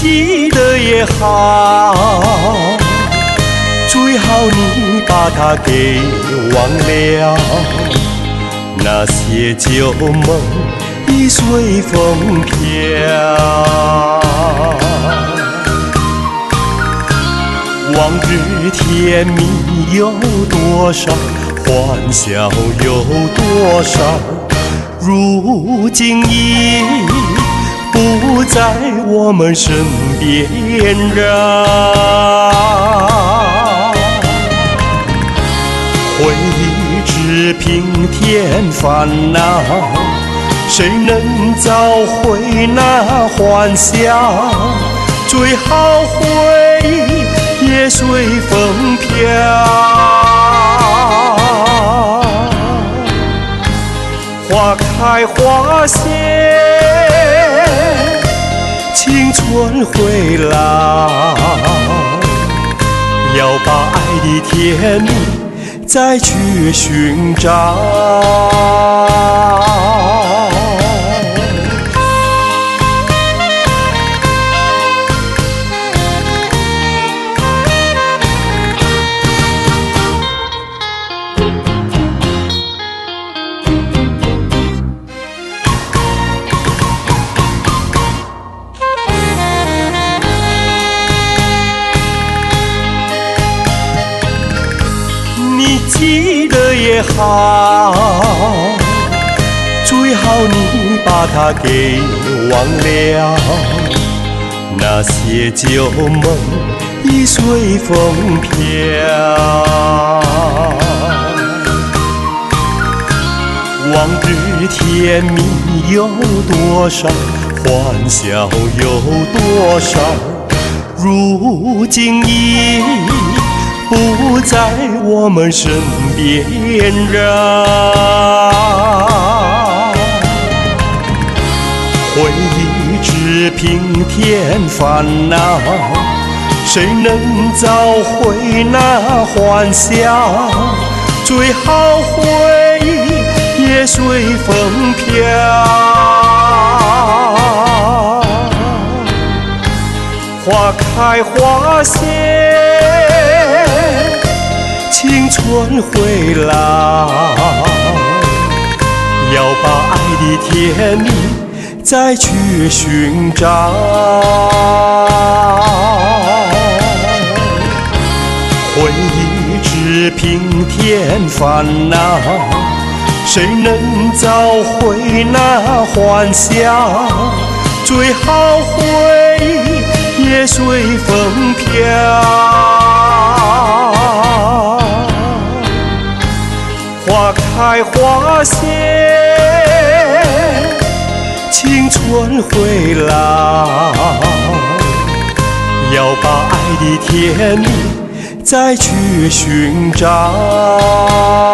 记得也好，最好你把它给忘了。那些旧梦已随风飘，往日甜蜜有多少，欢笑有多少，如今已不在我们身边了。回忆只平添烦恼，谁能找回那欢笑？最好回忆也随风飘。花开花谢，青春回老，要把爱的甜蜜再去寻找。记得也好，最好你把它给忘了。那些旧梦已随风飘，往日甜蜜有多少，欢笑有多少，如今已不在我们身边绕。回忆只平添烦恼，谁能找回那欢笑？最好回忆也随风飘。花开花谢，回来，要把爱的甜蜜再去寻找。回忆只平添烦恼，谁能找回那欢笑？最好回忆也随风飘。花开花谢，青春回老，要把爱的甜蜜再去寻找。